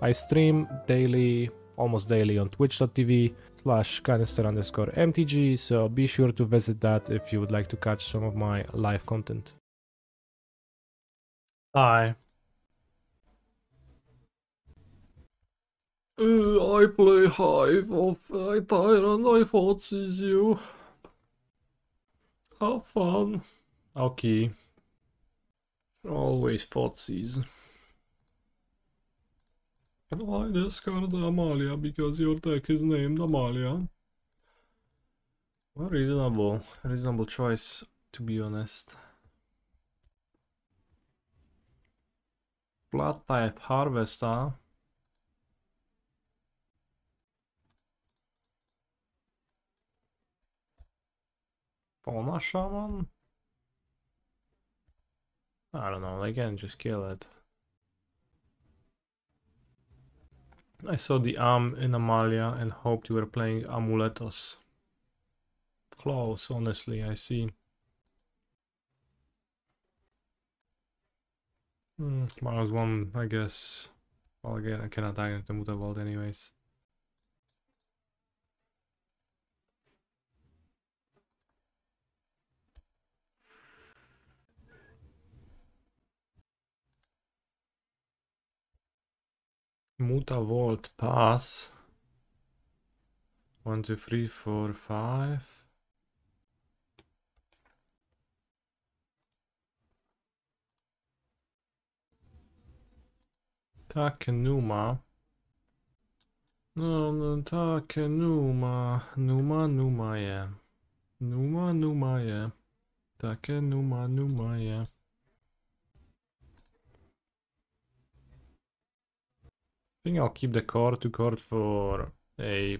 I stream daily, almost daily on twitch.tv slash kanister underscore mtg, so be sure to visit that if you would like to catch some of my live content. Hi. Uh, I play Hive of uh, Tyrant, I thought sees you. Have fun. Okay. Always fotsies. I discard Amalia because your deck is named Amalia. Well, reasonable. Reasonable choice, to be honest. Bloodtithe Harvester. Fauna Shaman? I don't know, again, just kill it. I saw the arm in Amalia and hoped you were playing Amuletos. Close, honestly, I see. Hmm, minus one, I guess. Well, again, I cannot die in into Mutavault anyways. Mutavault pass. One, two, three, four, five. Takenuma. No, no, Takenuma. Numa, Numa, yeah. Numa, Numa, yeah. Takenuma, Numa, yeah. I think I'll keep the core to court for a,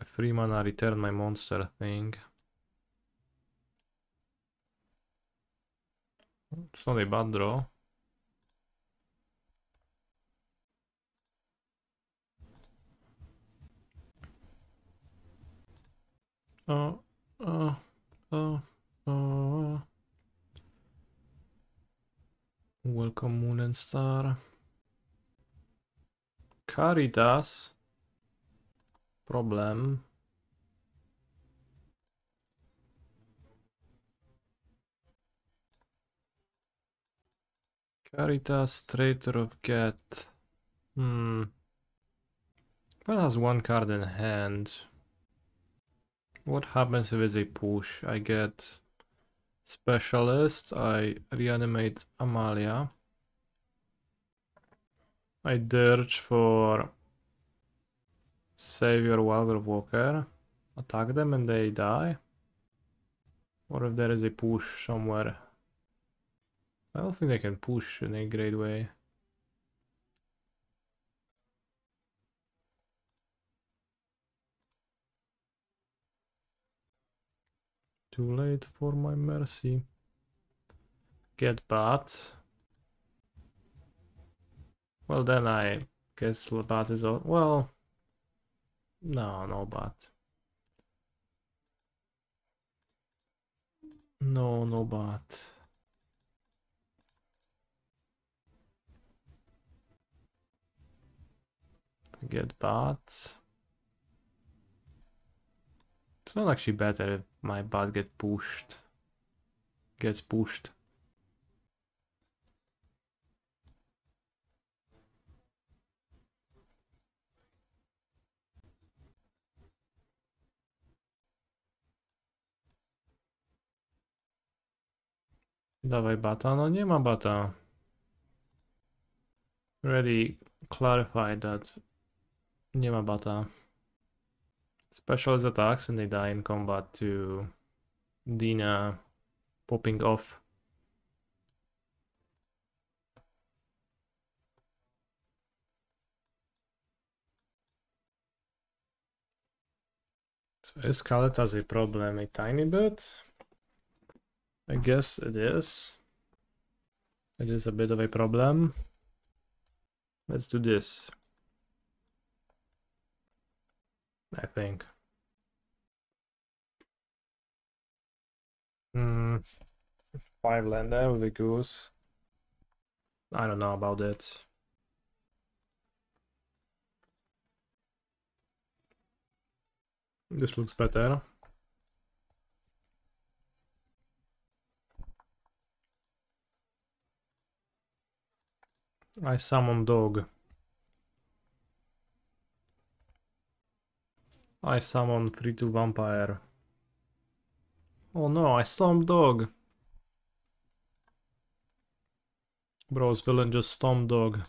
a 3 mana return my monster thing. It's not a bad draw. Oh, oh, oh, oh. Welcome Moon and Star. Kalitas. Problem. Kalitas, Traitor of Ghet. Hmm. Well, has one card in hand. What happens if it's a push? I get Specialist, I reanimate Amalia. I dirge for Savior Walger Walker. Attack them and they die. Or if there is a push somewhere. I don't think they can push in a great way. Too late for my mercy. Get bat. Well, then I guess bat is all. Well, no, no bat. No, no bat. Get bat. It's not actually better my butt get pushed. Gets pushed. Dawaj bata, no nie ma bata. Already clarified that nie ma bata. Specialist attacks and they die in combat to Dina popping off. So is Kalitas a problem a tiny bit? I guess it is. It is a bit of a problem. Let's do this. I think. Hmm. Five land there with a goose. I don't know about it. This looks better. I summon dog. I summon 3-2 vampire. Oh no, I stomped dog. Bro's villain just stomped dog.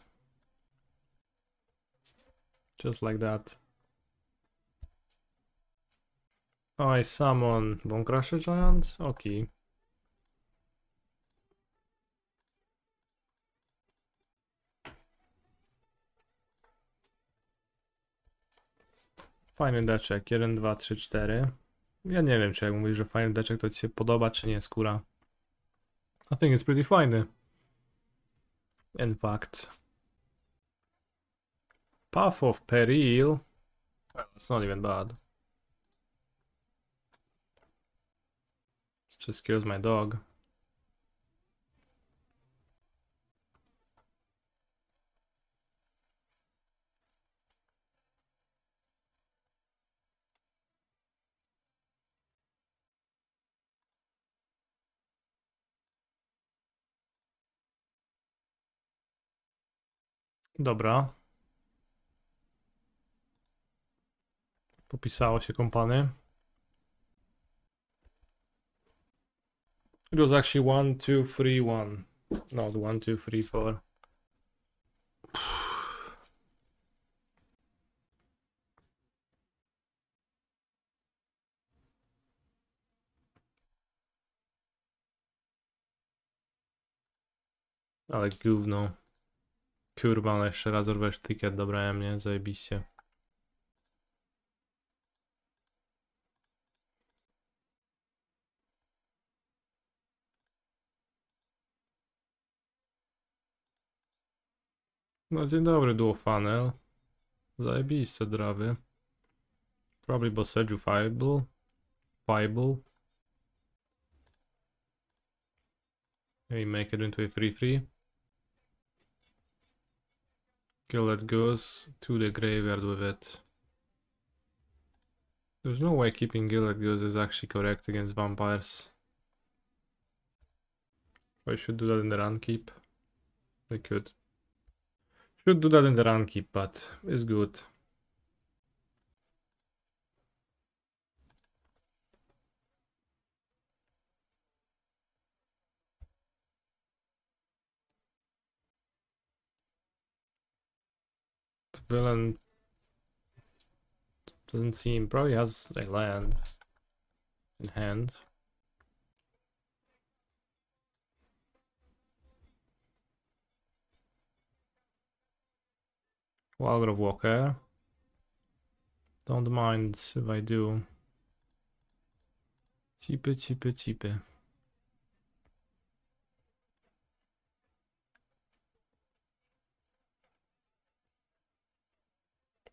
Just like that. I summon Bonecrusher Giant? Okay. Fajny deczek. 1, 2, 3, 4. Ja nie wiem, czy jak mówisz, że fajny deczek, to ci się podoba, czy nie, skóra. I think it's pretty fajny. In fact. Path of Peril. Well, it's not even bad. Just kills my dog. Dobra. Popisało się kompany. It was actually one, two, three, one. Not one, two, three, four. Ale gówno. Kurwa, ale jeszcze raz urwesz ticket, dobra, mnie, zajebiście. No dzień dobry, duo funnel. Zajebiste drawy. Probably Bosseju Fireball. Fireball. Maybe make it into a 3-3. Kill that goes to the graveyard with it. There's no way keeping Gilded Goose is actually correct against vampires. I should do that in the run keep. I could. Should do that in the run keep, but it's good. Villain doesn't seem probably has a land in hand. Of Walker. Don't mind if I do. Cheapy, cheapy, cheapy.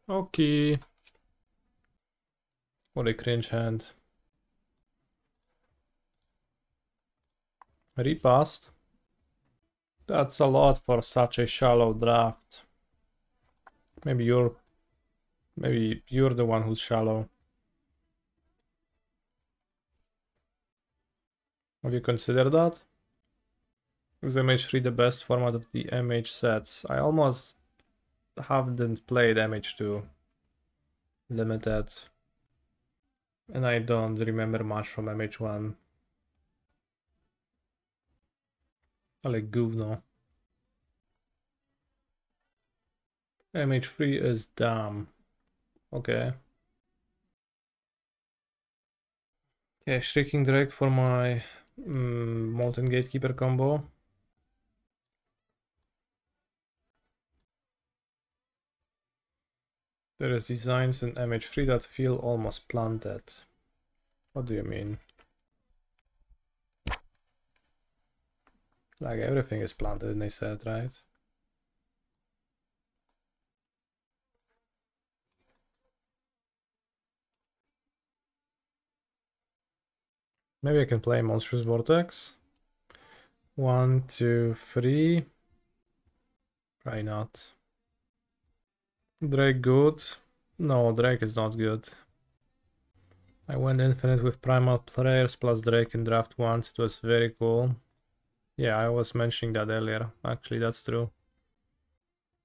Okay. What a cringe hand. Repassed. That's a lot for such a shallow draft. Maybe you're maybe you're the one who's shallow. Have you considered that? Is MH3 the best format of the MH sets? I almost haven't played MH2 limited. And I don't remember much from MH1. I Ale gówno. MH3 is dumb. Okay. Okay, Shrieking Drake for my mm, Molten Gatekeeper combo. There is designs in MH3 that feel almost planted. What do you mean? Like everything is planted a set, right? Maybe I can play Monstrous Vortex. One, two, three. Why not? Drake good? No, Drake is not good. I went infinite with Primal Prayers plus Drake in draft once. It was very cool. Yeah, I was mentioning that earlier. Actually, that's true.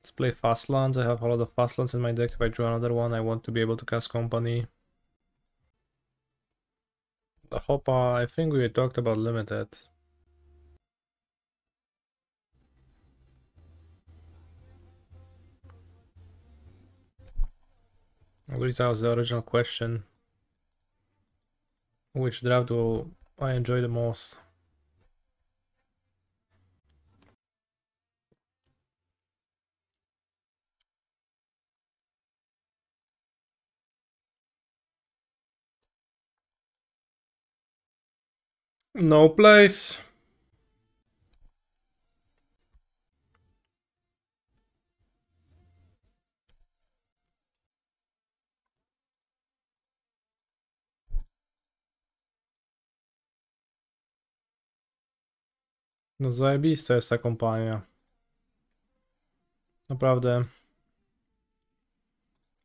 Let's play fast lands. I have a lot of fast lands in my deck. If I draw another one, I want to be able to cast company. The Hoppa, I think we talked about limited. At least that was the original question. Which draft do I enjoy the most? No place. No zajebista jest ta kompania. Naprawdę.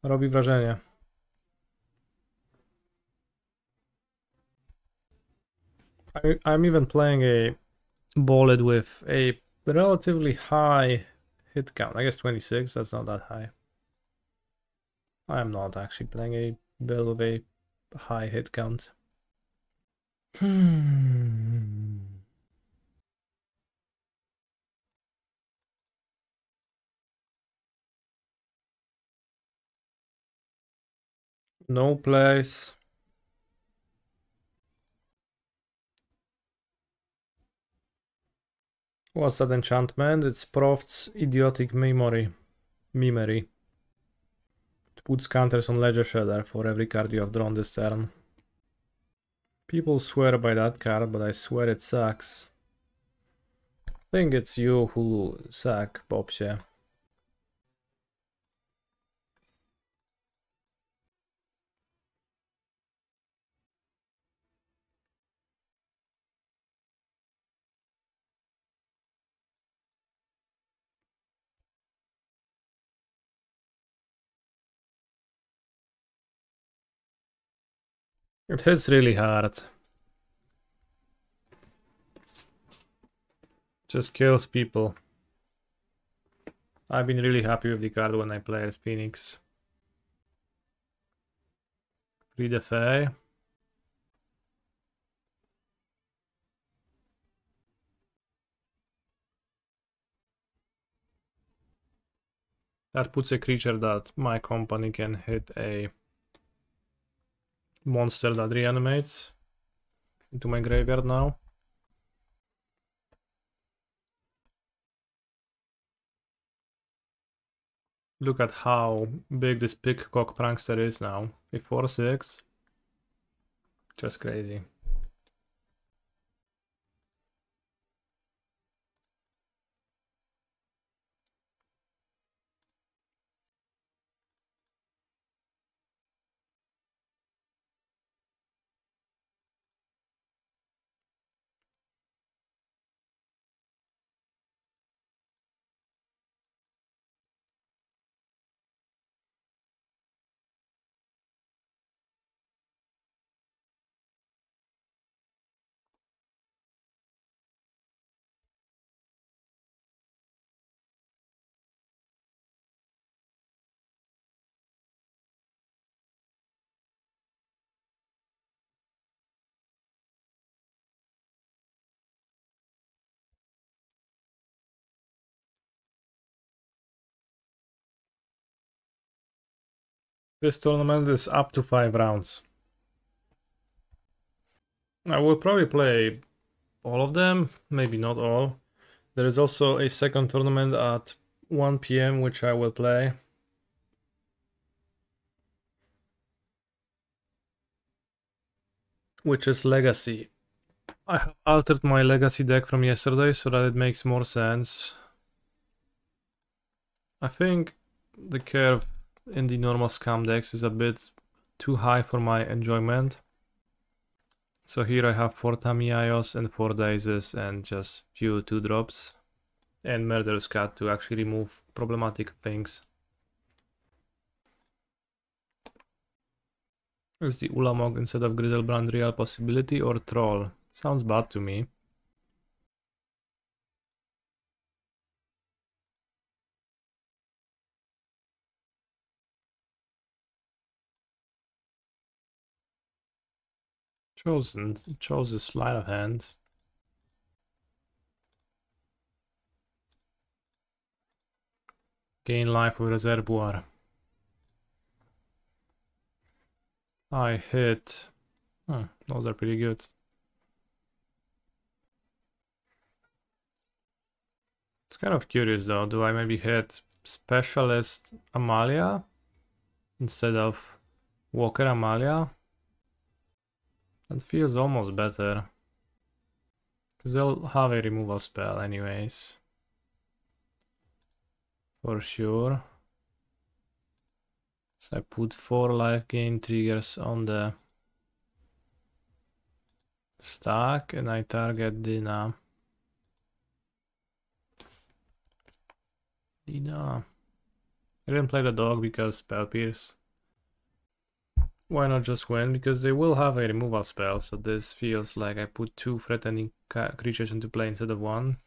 Robi wrażenie. I, I'm even playing a bullet with a relatively high hit count. I guess 26, that's not that high. I am not actually playing a build with a high hit count. Hmm. No place. What's that enchantment? It's Proft's Eidetic Memory. Memory. It puts counters on Ledger Shredder for every card you have drawn this turn. People swear by that card, but I swear it sucks. I think it's you who suck, Bobsie. It hits really hard. Just kills people. I've been really happy with the card when I play as Phoenix. Free the Fae. That puts a creature that my company can hit a monster that reanimates into my graveyard now. Look at how big this Picklock Prankster is now. A 4-6. Just crazy. This tournament is up to five rounds. I will probably play all of them, maybe not all. There is also a second tournament at 1 p.m. which I will play. Which is Legacy. I have altered my Legacy deck from yesterday so that it makes more sense. I think the curve in the normal scam decks is a bit too high for my enjoyment. So here I have 4 Tamiyos and 4 Dazes and just few 2 drops. and Murderous Cat to actually remove problematic things. Is the Ulamog instead of Griselbrand real possibility or troll? Sounds bad to me. Chosen chose a sleight of hand. Gain life with reservoir. I hit. Oh, those are pretty good. It's kind of curious though. Do I maybe hit Specialist Amalia instead of Walker Amalia? That feels almost better. Because they'll have a removal spell anyways. For sure. So I put 4 life gain triggers on the stack and I target Dina. Dina. I didn't play the dog because spell pierce. Why not just win? Because they will have a removal spell, so this feels like I put two threatening creatures into play instead of one.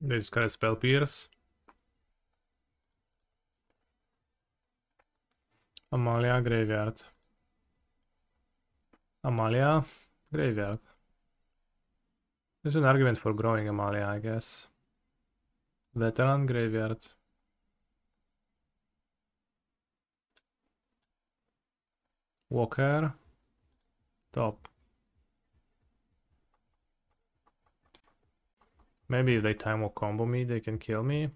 They just got a spell pierce. Amalia graveyard. Amalia graveyard. There's an argument for growing Amalia, I guess. Veteran graveyard. Walker. Top. Maybe if they time will combo me, they can kill me.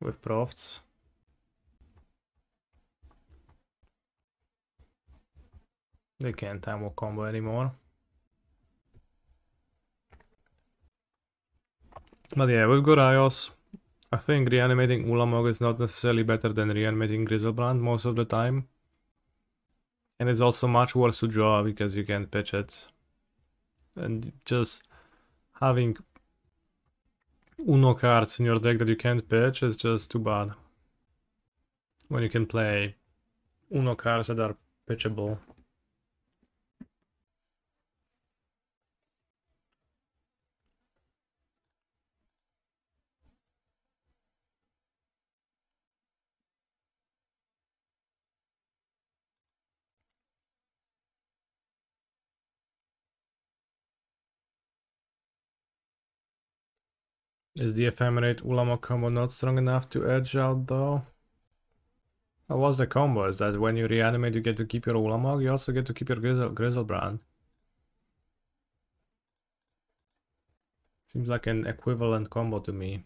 With profts. They can't time will combo anymore. But yeah, with Gorayos, I think reanimating Ulamog is not necessarily better than reanimating Griselbrand most of the time. And it's also much worse to draw because you can't pitch it. And just having Uno cards in your deck that you can't pitch is just too bad. When you can play Uno cards that are pitchable. Is the ephemerate Ulama combo not strong enough to edge out though? How was the combo? Is that when you reanimate you get to keep your Ulamog, you also get to keep your Grizzle, Griselbrand. Seems like an equivalent combo to me.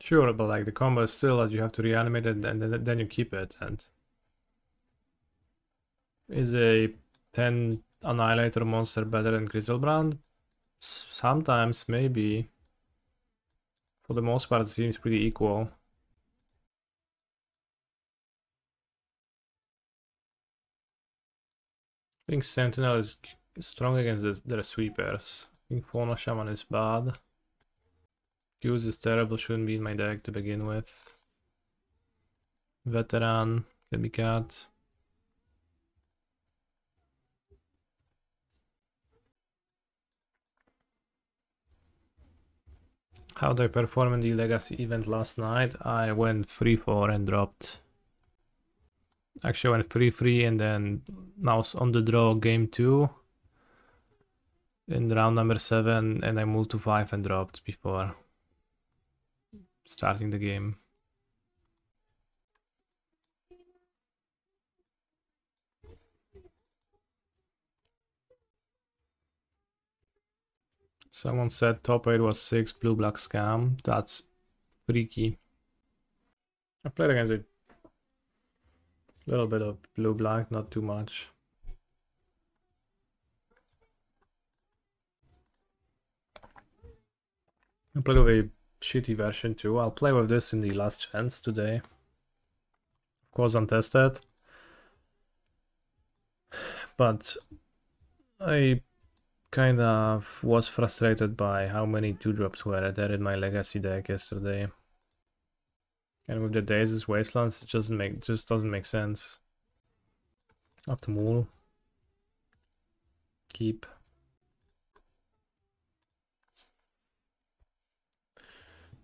Sure, but like the combo is still that you have to reanimate it and then, then you keep it and is a 10 Annihilator monster better than Griselbrand? Sometimes, maybe. For the most part, it seems pretty equal. I think Sentinel is strong against the, their sweepers. I think Fauna Shaman is bad. Fuse is terrible, shouldn't be in my deck to begin with. Veteran can be cut. How did I perform in the Legacy event last night? I went 3-4 and dropped. Actually, I went 3-3 and then now on the draw game 2 in round number 7 and I moved to 5 and dropped before starting the game. Someone said top 8 was 6 blue black scam. That's freaky. I played against a little bit of blue black, not too much. I played with a shitty version too. I'll play with this in the last chance today. Of course untested. But I kind of was frustrated by how many two drops were there in my legacy deck yesterday. And with the Daze's Wastelands, it doesn't make just doesn't make sense. Optimal. Keep.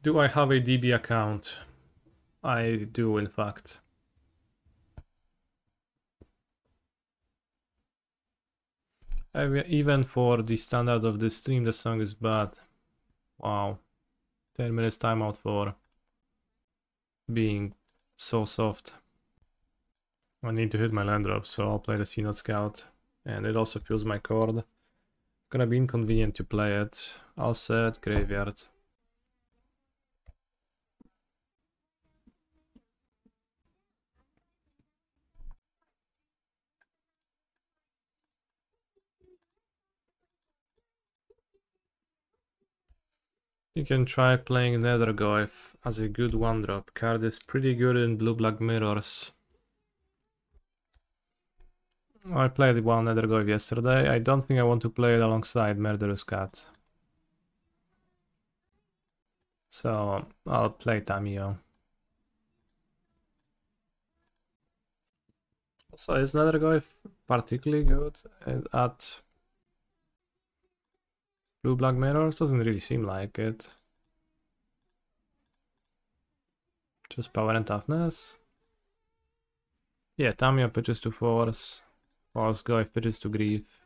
Do I have a DB account? I do, in fact. Even for the standard of the stream, the song is bad. Wow. 10 minutes timeout for being so soft. I need to hit my land drop, so I'll play the Cenote Scout. And it also fills my card. It's gonna be inconvenient to play it. I'll set Graveyard. You can try playing Nethergoyf as a good one drop. Card is pretty good in blue black mirrors. I played one Nethergoyf yesterday. I don't think I want to play it alongside Murderous Cat. So I'll play Tamiyo. So is Nethergoyf particularly good at Blue Black Mirrors doesn't really seem like it. Just power and toughness. Yeah, Tamiyo pitches to force. Force guy pitches to grief.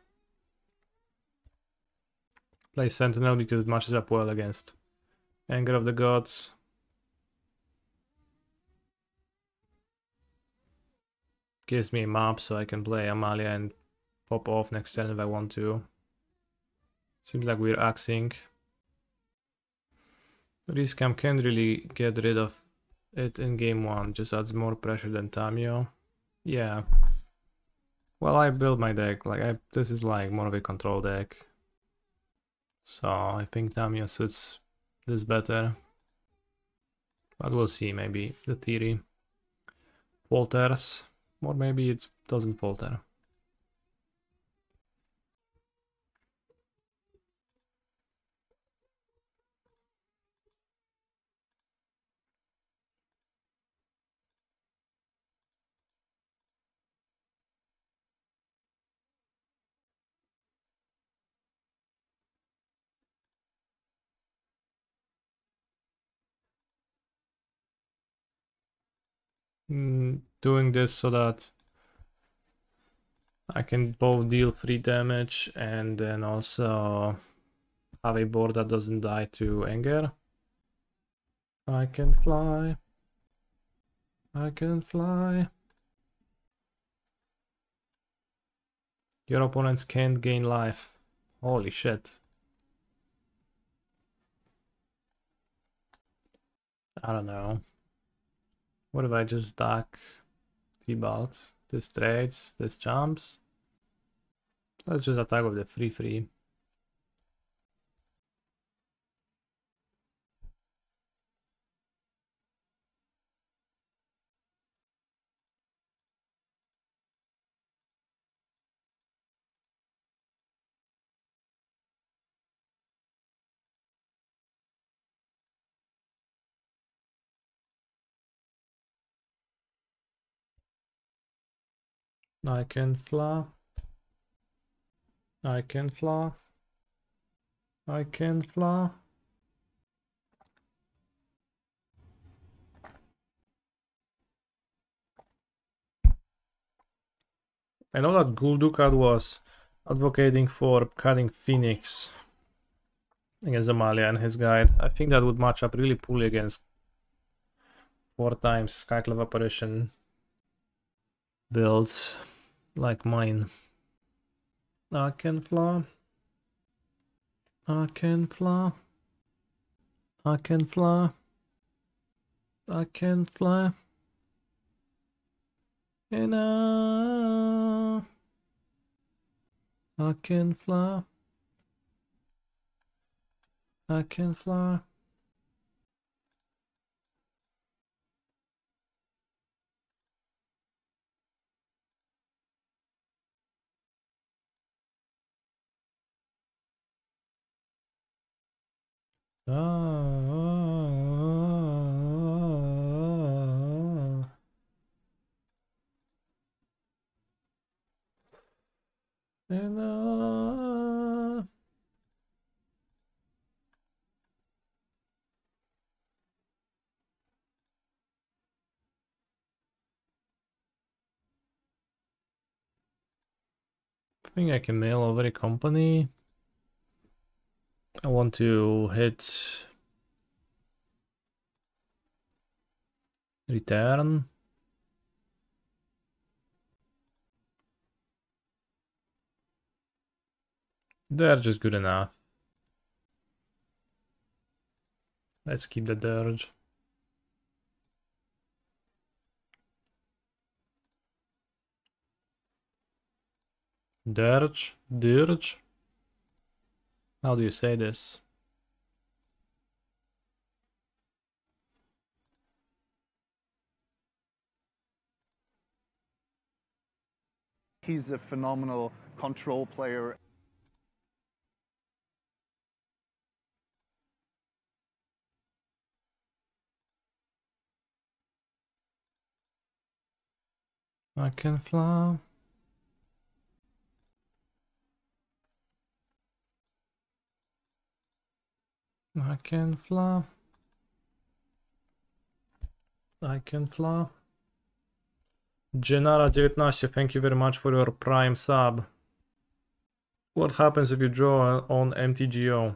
Play Sentinel because it matches up well against Anger of the Gods. Gives me a map so I can play Amalia and pop off next turn if I want to. Seems like we're axing. Rescam can't really get rid of it in game one, just adds more pressure than Tamiyo. Yeah. Well, I build my deck, like, I, this is like more of a control deck. So, I think Tamiyo suits this better. But we'll see, maybe the theory falters, or maybe it doesn't falter. Mm, doing this so that I can both deal free damage and then also have a board that doesn't die to anger. I can fly. I can fly. Your opponents can't gain life. Holy shit. I don't know. What if I just stack T-Balls? This trades, this jumps. Let's just attack with the free free. I can fly. I can fly. I can fly. I know that Gul Dukat was advocating for cutting Phoenix against Amalia and his guide. I think that would match up really poorly against four times Skyclave Apparition builds like mine. I can fly. I can fly. I can fly. I can fly. And I, I can fly. I can fly. Ah. And uh, I think I can mail over a company. I want to hit return. They're just good enough. Let's keep the dirge. Dirge, dirge. How do you say this? He's a phenomenal control player. I can fly. I can fly. I can fly. Genara19, thank you very much for your prime sub. What happens if you draw on MTGO?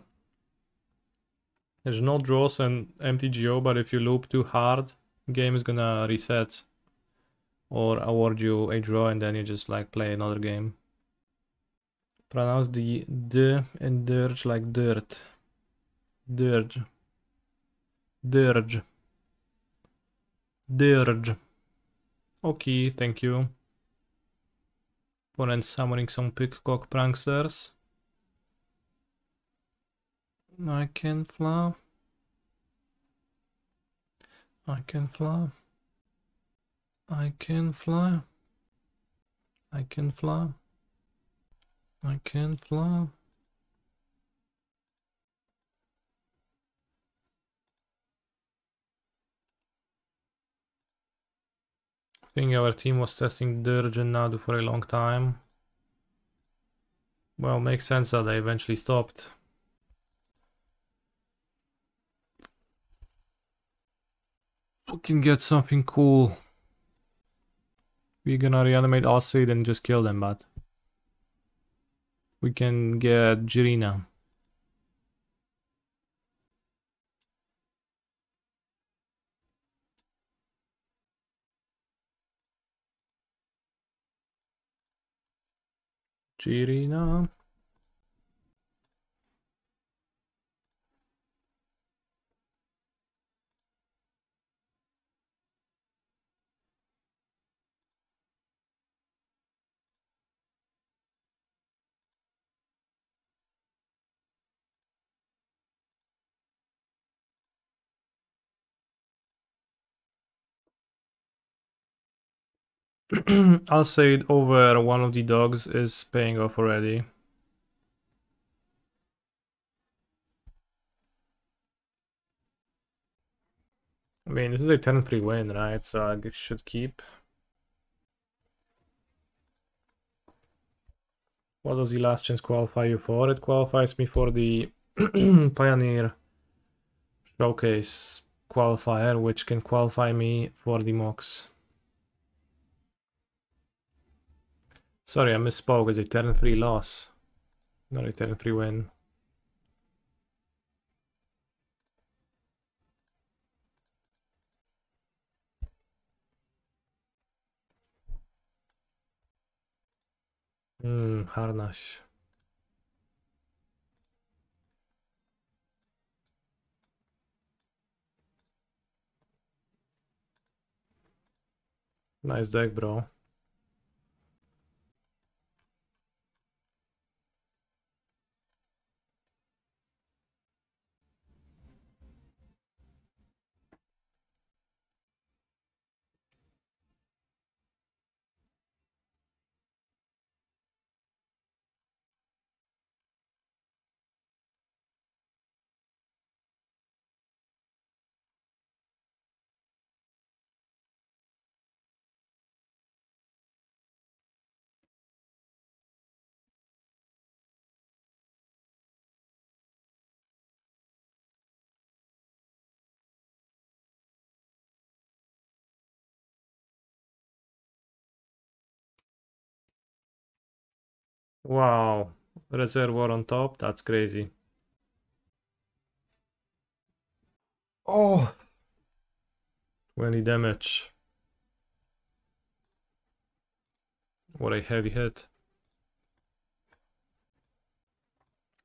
There's no draws on MTGO, but if you loop too hard, game is gonna reset or award you a draw and then you just like play another game. Pronounce the d and dirge like dirt. Dirge. Dirge. Dirge. Okay, thank you. For summoning some Picklock Pranksters. I can fly. I can fly. I can fly. I can fly. I can fly. Think our team was testing Dirge and Nadu for a long time. Well, makes sense that they eventually stopped. We can get something cool. We're gonna reanimate Acid and just kill them, but... We can get Jirina. Jirina. I'll say it over one of the dogs is paying off already. I mean, this is a 10-3 win, right? So I should keep. What does the last chance qualify you for? It qualifies me for the Pioneer Showcase qualifier, which can qualify me for the MOCS. Sorry, I misspoke. It's a turn 3 loss, not a turn 3 win. Hmm, Harnash. Nice deck, bro. Wow, reservoir on top, that's crazy. Oh, 20 damage. What a heavy hit.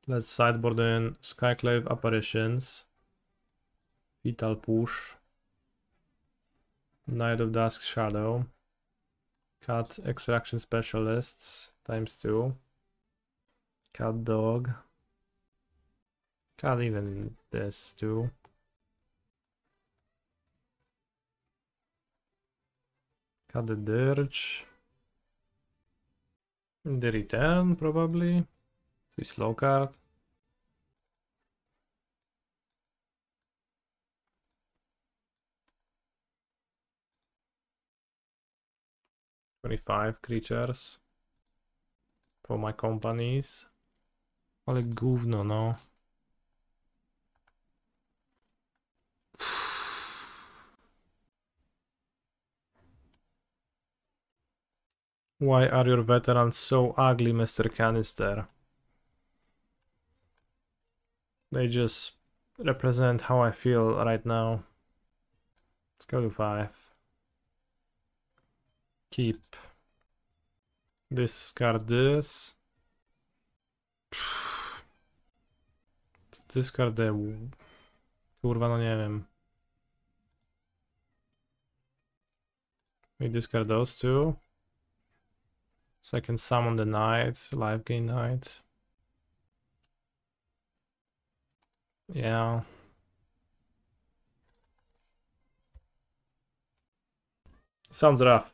Let's sideboard in Skyclave Apparitions. Fatal Push. Knight of Dusk Shadow. Cut Extraction Specialists times 2. Cut Dog. Cut even this too. Cut the Dirge. The return, probably. A slow card. Twenty-five creatures for my companies. Ale gówno, no. Why are your veterans so ugly, Mr. Kanister? They just represent how I feel right now. Let's go to 5. Keep. Discard this. Discard the... Kurwa, no nie wiem. We discard those two. So I can summon the knight, life gain knight. Yeah. Sounds rough.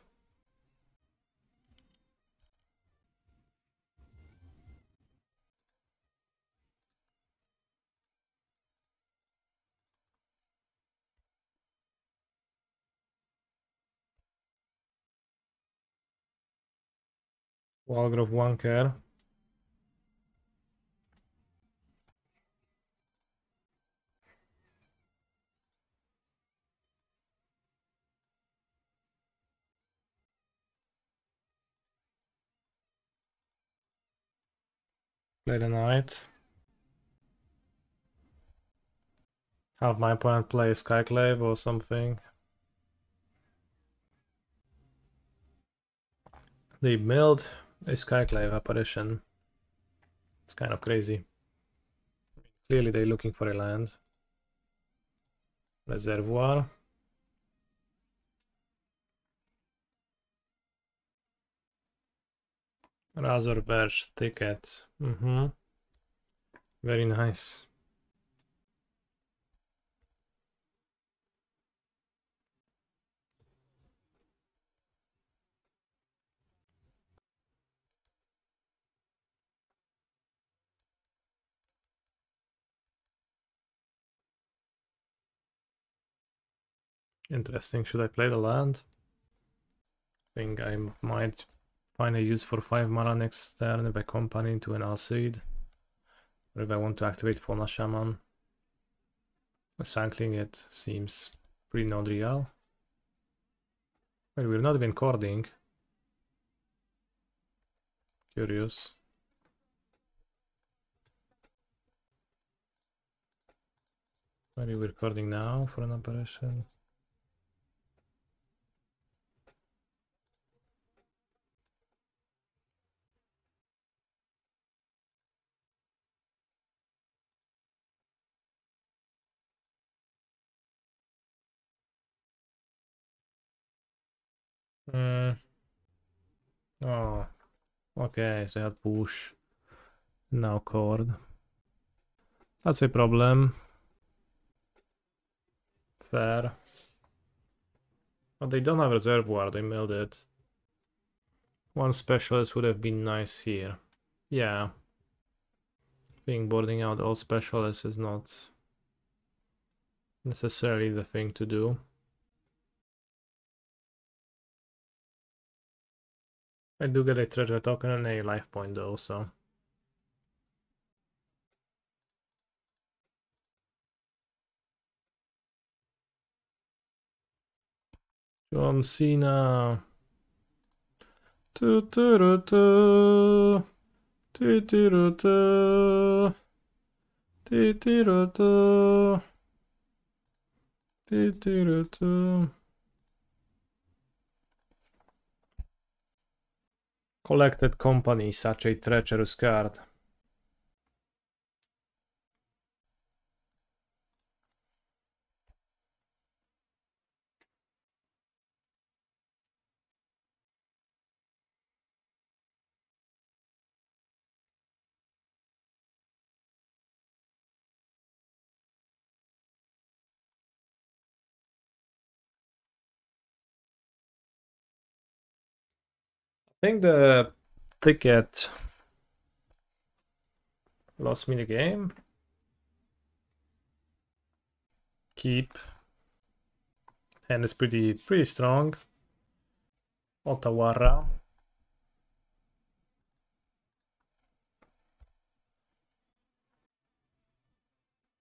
Wildgrowth Walker. Play the knight. Have my opponent play Skyclave or something. They milled a Skyclave apparition. It's kind of crazy. Clearly they're looking for a land. Reservoir. Razorverge Thicket. Mm-hmm. Very nice. Interesting. Should I play the land? I think I might find a use for 5 mana next turn I company into an Alseid. Or if I want to activate Fauna Shaman. Cycling it seems pretty non-real. Well, we're not even cording. Curious. Maybe we're recording now for an operation. Mm. Oh, okay, so I had push, now Chord. That's a problem. Fair. But they don't have reservoir, they milled it. One specialist would have been nice here. Yeah. Being boarding out all specialists is not necessarily the thing to do. I do get a treasure token and a life point though, so. John Cena. Collected company, such a treacherous card. Think the Thicket lost me the game. Keep. And it's pretty pretty strong. Otawara.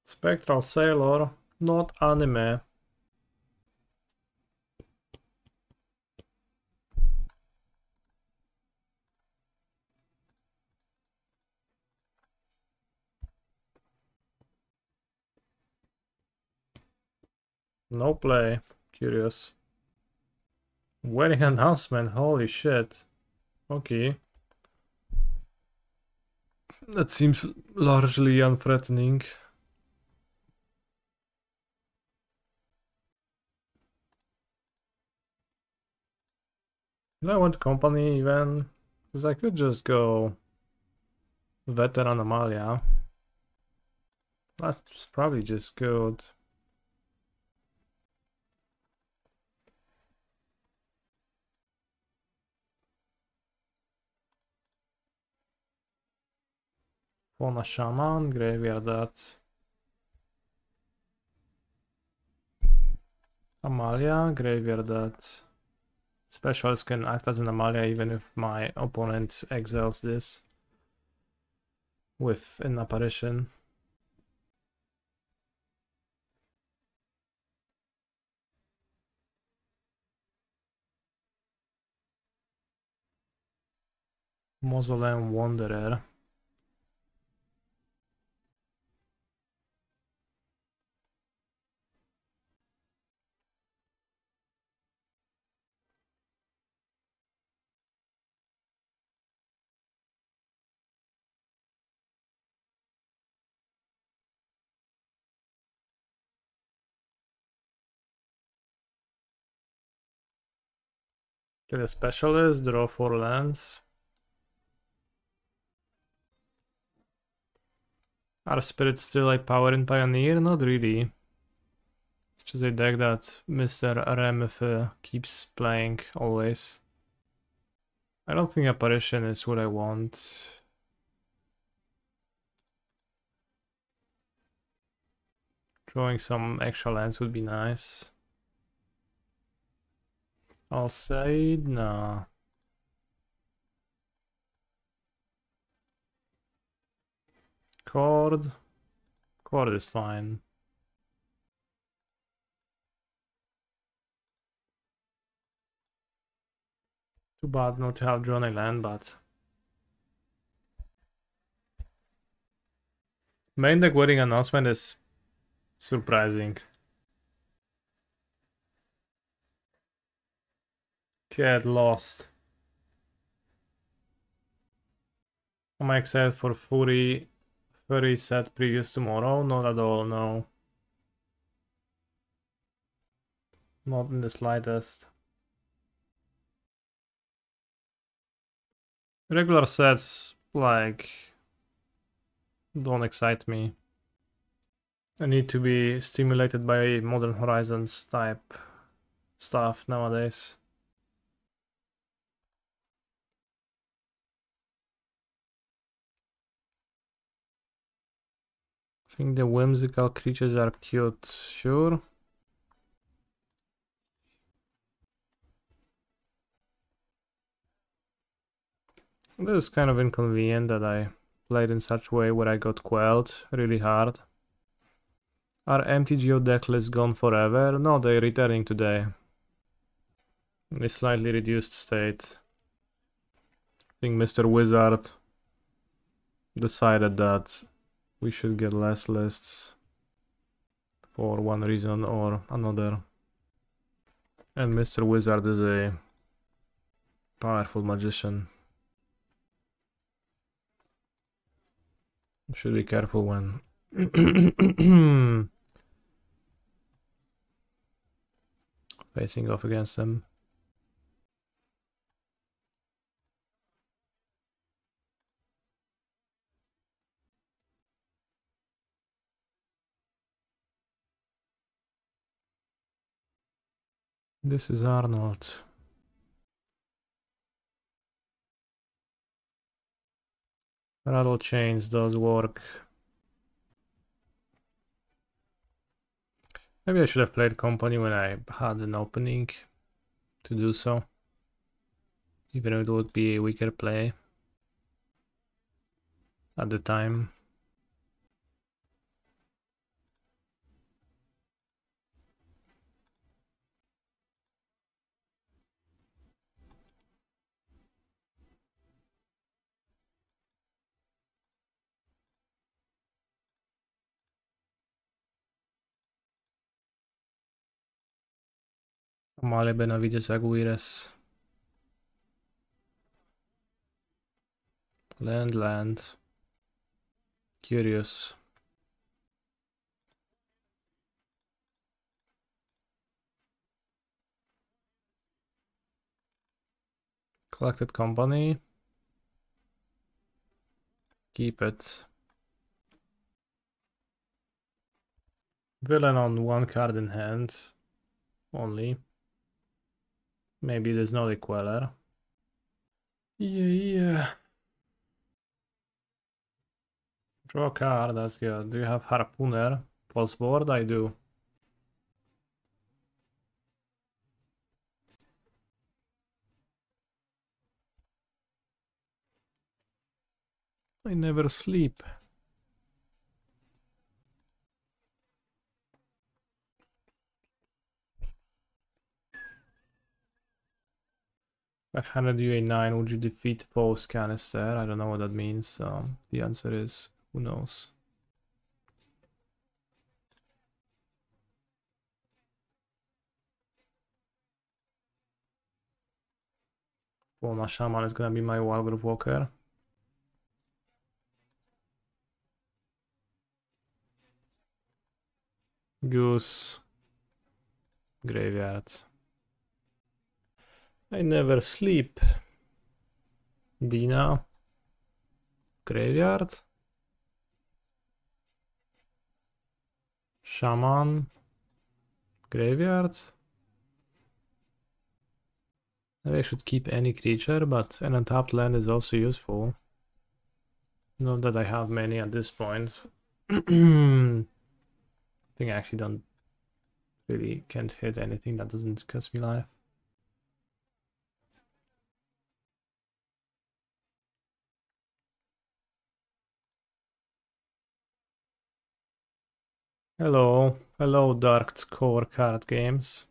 Spectral Sailor, not anime. No play. Curious. Wedding announcement, holy shit. Okay. That seems largely unthreatening. Do I want company even? Because I could just go veteran Amalia. That's probably just good. Fauna Shaman, Graveyard that. Amalia, Graveyard that. Specialist can act as an Amalia even if my opponent exiles this with an apparition. Mausoleum Wanderer. Get a specialist, draw four lands. Are spirits still a power in Pioneer? Not really. It's just a deck that Mr. Remf uh, keeps playing always. I don't think Apparition is what I want. Drawing some extra lands would be nice. I'll say no. Chord. Chord is fine. Too bad not to have drawn a land, but... Main deck wedding announcement is surprising. Get lost. Am I excited for Fury, Fury set previous tomorrow? Not at all, no. Not in the slightest. Regular sets, like, don't excite me. I need to be stimulated by Modern Horizons type stuff nowadays. Think the whimsical creatures are cute, sure. This is kind of inconvenient that I played in such way where I got quelled really hard. Are MTGO deck lists gone forever? No, they're returning today. In a slightly reduced state. I think Mr. Wizard decided that we should get less lists for one reason or another. And Mr. Wizard is a powerful magician. Should be careful when facing off against them. This is Arnold. Rattlechains does work. Maybe I should have played company when I had an opening to do so. Even though it would be a weaker play at the time. Amalia Benavides Aguirres. Land, land. Curious. Collected company. Keep it. Villain on one card in hand only. Maybe there's no Queller. Yeah, yeah. Draw a card, that's good. Do you have Harpooner? Pulse board? I do. I never sleep. I handed you a 9, would you defeat foe's Kanister? I don't know what that means, the answer is, who knows. Well, my shaman is gonna be my Wildgrowth Walker. Goose. Graveyard. I never sleep. Dina. Graveyard. Shaman. Graveyard. Maybe I should keep any creature, but an untapped land is also useful. Not that I have many at this point. I think I actually don't really can't hit anything that doesn't cost me life. Hello, hello Dark Score card games.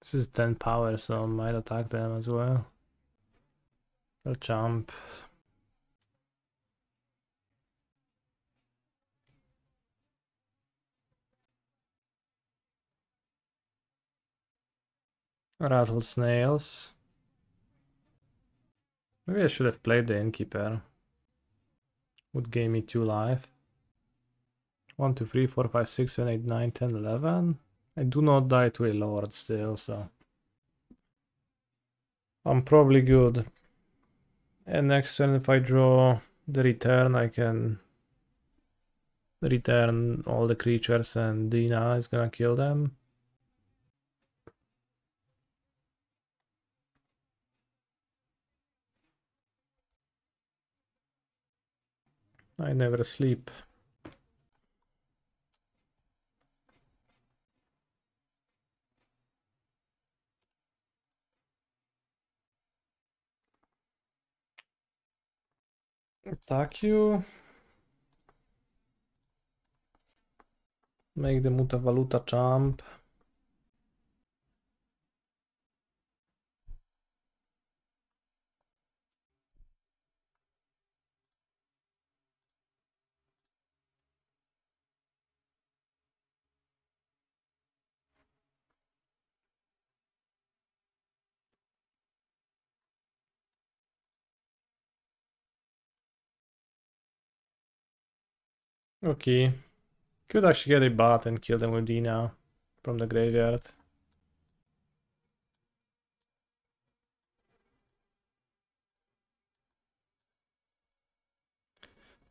This is 10 power, so I might attack them as well. They'll jump. Rattlechains. Maybe I should have played the innkeeper. Would gain me 2 life. 1, 2, 3, 4, 5, 6, 7, 8, 9, 10, 11. I do not die to a lord still, so... I'm probably good. And next turn if I draw the return I can return all the creatures and Dina is gonna kill them. I never sleep. Attack you. make the Mutavault jump. Okay. Could actually get a bot and kill them with D now from the graveyard.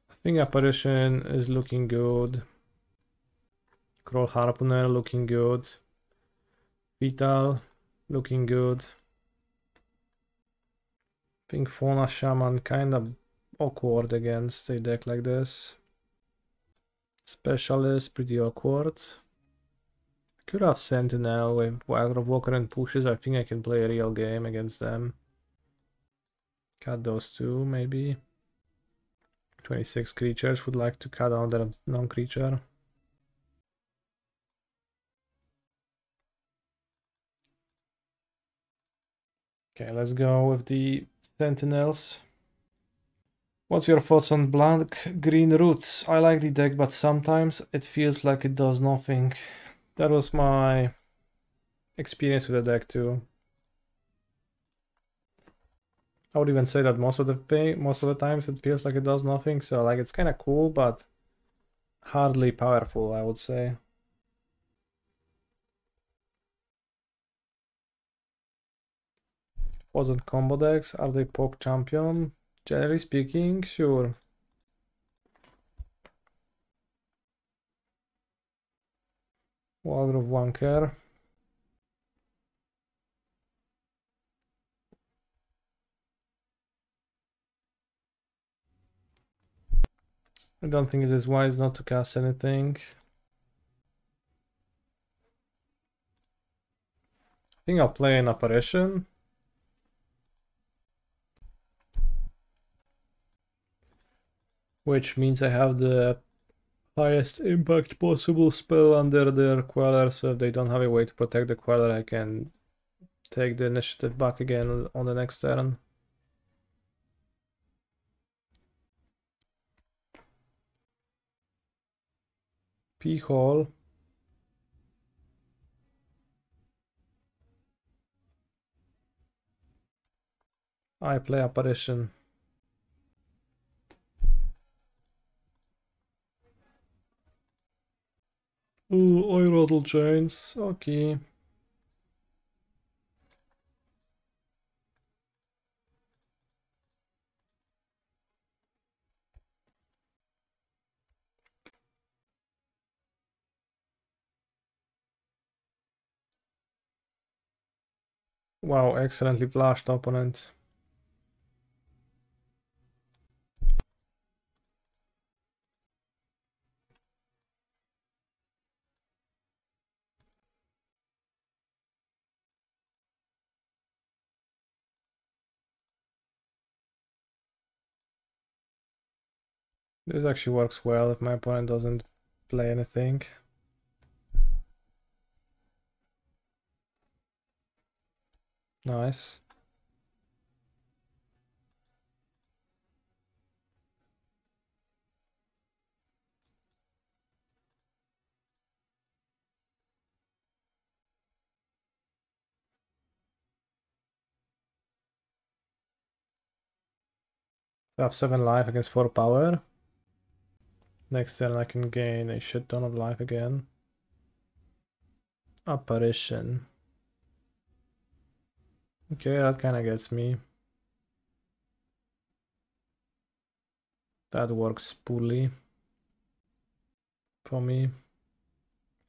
I think apparition is looking good. Kraul Harpooner looking good. Fatal looking good. I think fauna shaman kind of awkward against a deck like this. Specialist, pretty awkward. Could have Sentinel with Wildgrowth Walker and pushes. I think I can play a real game against them. Cut those two, maybe. 26 creatures would like to cut down their non-creature. Okay, let's go with the Sentinels. What's your thoughts on blank green roots? I like the deck, but sometimes it feels like it does nothing. That was my experience with the deck too. I would even say that most of the pay, most of the times it feels like it does nothing. So like it's kind of cool, but hardly powerful, I would say. Wasn't combo decks? Are they poke champion? Generally speaking, sure. Wildgrowth Walker. I don't think it is wise not to cast anything. I think I'll play an apparition. Which means I have the highest impact possible spell under their Queller, so if they don't have a way to protect the Queller, I can take the initiative back again on the next turn. P-hole. I play apparition. Ooh, oil chains. Okay. Wow, excellently flashed opponent. This actually works well if my opponent doesn't play anything. Nice. I have 7 life against 4 power. Next turn I can gain a shit ton of life again. Apparition. Okay, that kinda gets me. That works poorly. For me.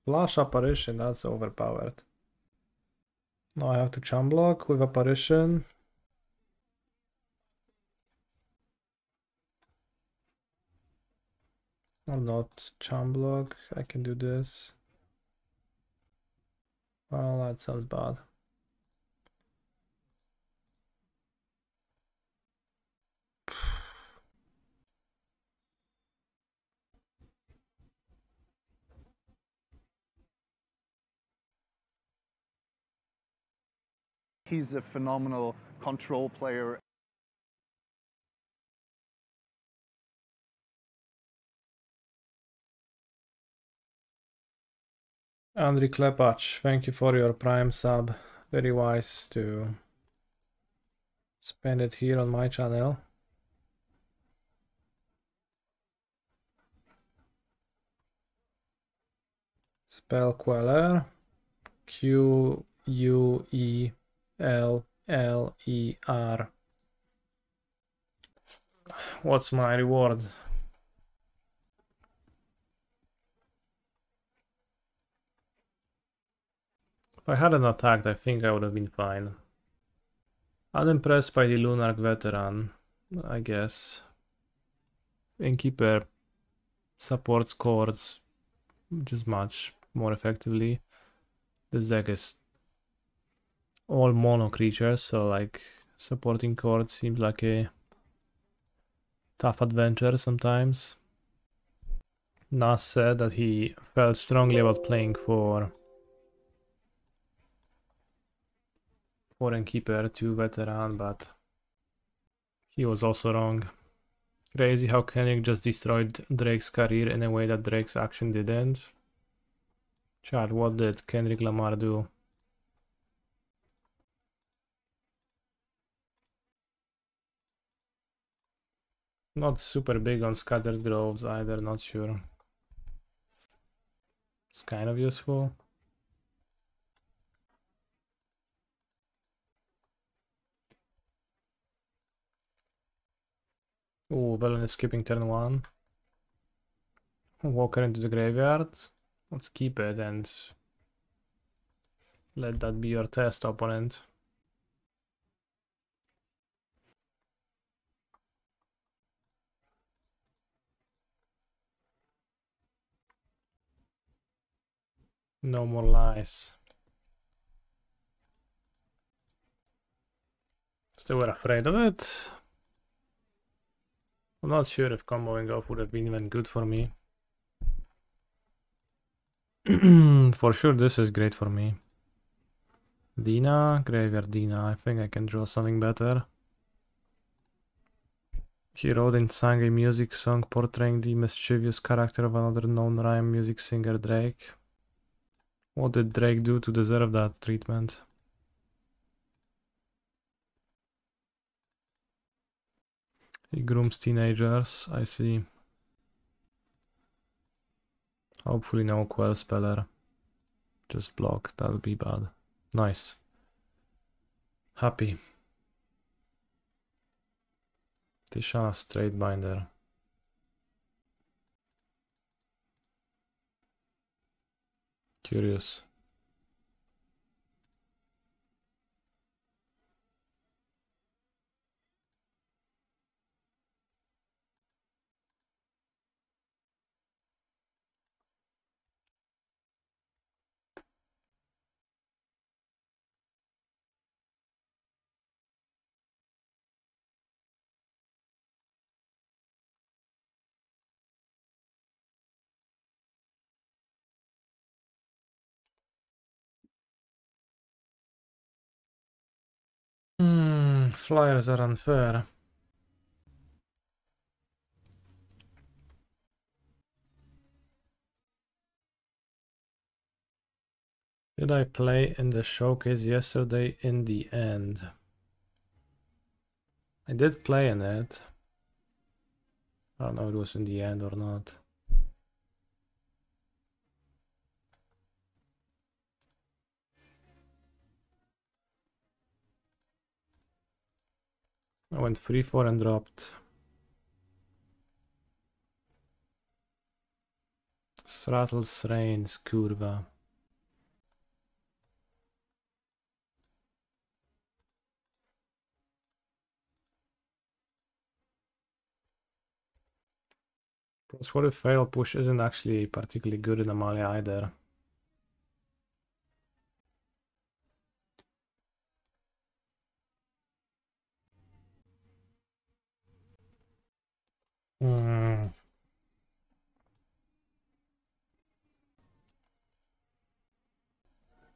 Flash apparition, that's overpowered. Now I have to chum block with apparition. I'm not charm block. I can do this. Well, that sounds bad. He's a phenomenal control player. Andri Klepacz, thank you for your prime sub. Very wise to spend it here on my channel. Spell Queller. Q U E L L E R. What's my reward? If I hadn't attacked, I think I would have been fine. Unimpressed by the Lunarch Veteran, I guess. Innkeeper supports chords just much more effectively. The deck is all mono creatures, so like supporting chords seems like a tough adventure sometimes. Nas said that he felt strongly about playing for foreign keeper to veteran, but he was also wrong. Crazy how Kendrick just destroyed Drake's career in a way that Drake's action didn't. Chad, what did Kendrick Lamar do? Not super big on scattered groves either, not sure. It's kind of useful. Ooh, Velen is skipping turn one. Walker into the graveyard. Let's keep it and let that be your test opponent. No more lies. Still were afraid of it. I'm not sure if comboing off would have been even good for me. for sure this is great for me. Dina, Graveyard Dina. I think I can draw something better. He wrote and sang a music song portraying the mischievous character of another known rhyme music singer, Drake. What did Drake do to deserve that treatment? He grooms teenagers, I see. Hopefully no Quell Speller. Just block, that would be bad. Nice. Happy. Tishana's Tidebinder. Curious. Hmm, flyers are unfair. Did I play in the showcase yesterday in the end? I did play in it. I don't know if it was in the end or not. I went 3-4 and dropped. Kurwa. Plus what if fail push isn't actually particularly good in Amalia either.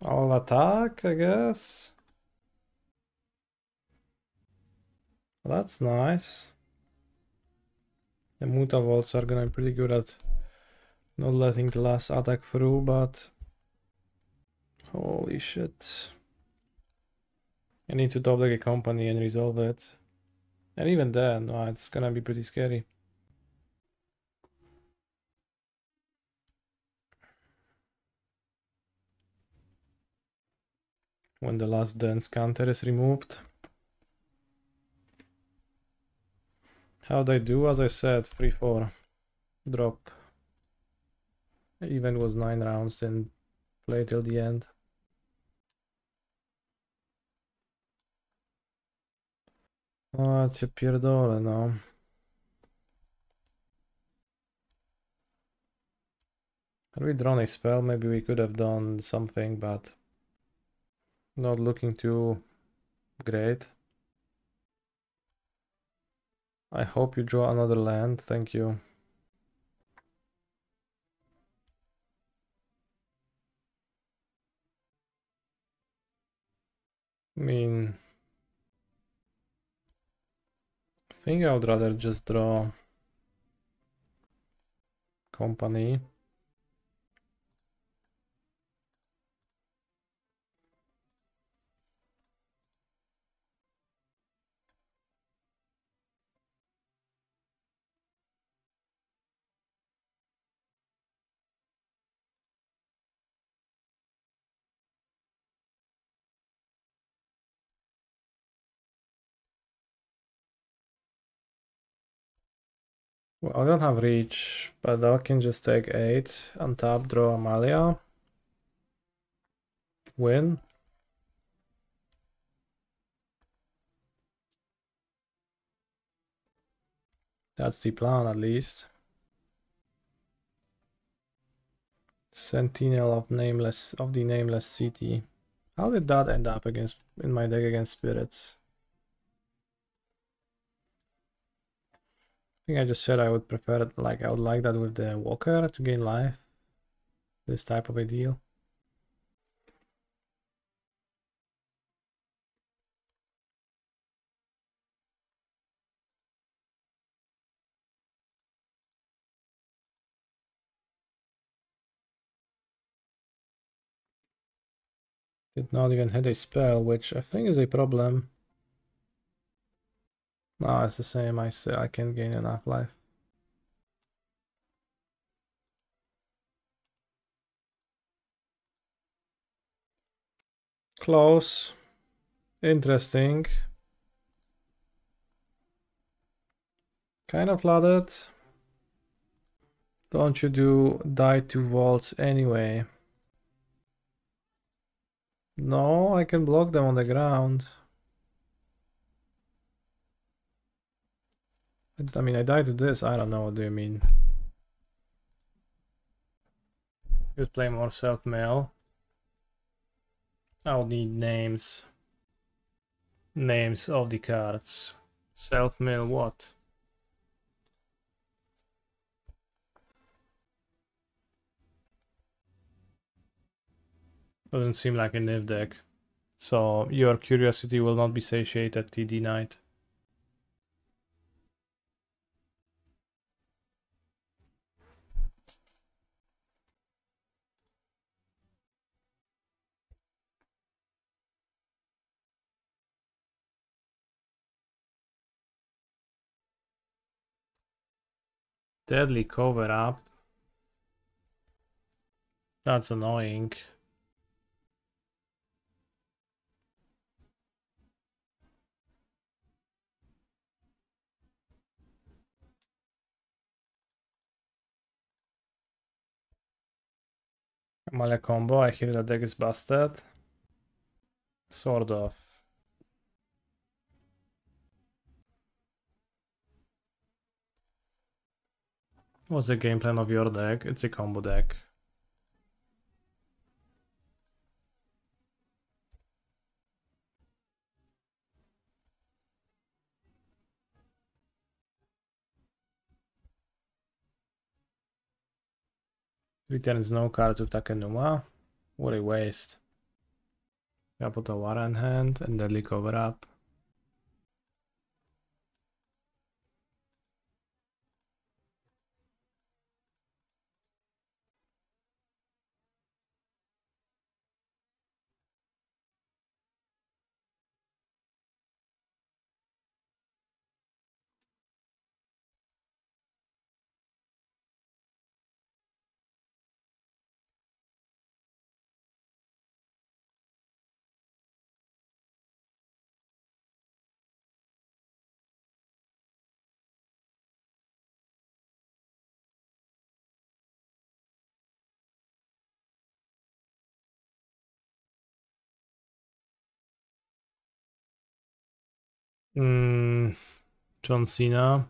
I'll attack, I guess. Well, that's nice. The Mutavaults are gonna be pretty good at not letting the last attack through, but... Holy shit. I need to top deck a company and resolve it. And even then, uh, it's gonna be pretty scary. When the last dense counter is removed. How they do, as I said, 3-4 drop. Event was 9 rounds and play till the end. Ah, o, cię pierdolę, no. Had we drawn a spell, maybe we could have done something, but not looking too great. I hope you draw another land, thank you. I mean, I think I would rather just draw company. Well, I don't have reach, but I can just take 8, untap, draw Amalia. Win. That's the plan at least. Sentinel of nameless of the nameless city. How did that end up against in my deck against spirits? Think I just said I would prefer it, like I would like that with the walker to gain life. This type of a deal. Did not even hit a spell, which I think is a problem. No, it's the same. I say I can gain enough life. Close. Interesting. Kind of flooded. Don't you do die to vaults anyway? No, I can block them on the ground. I mean, I died to this. I don't know. What do you mean? Just play more self-mail. I'll need names. Names of the cards. Self-mail what? Doesn't seem like a Niv deck. So your curiosity will not be satiated TD night. Deadly cover up. That's annoying. Amalia combo, I hear the deck is busted. Sort of. What's the game plan of your deck? It's a combo deck. Returns no card to Takenuma. What a waste. I put a Wara in hand and deadly cover up. Mm, John Cena.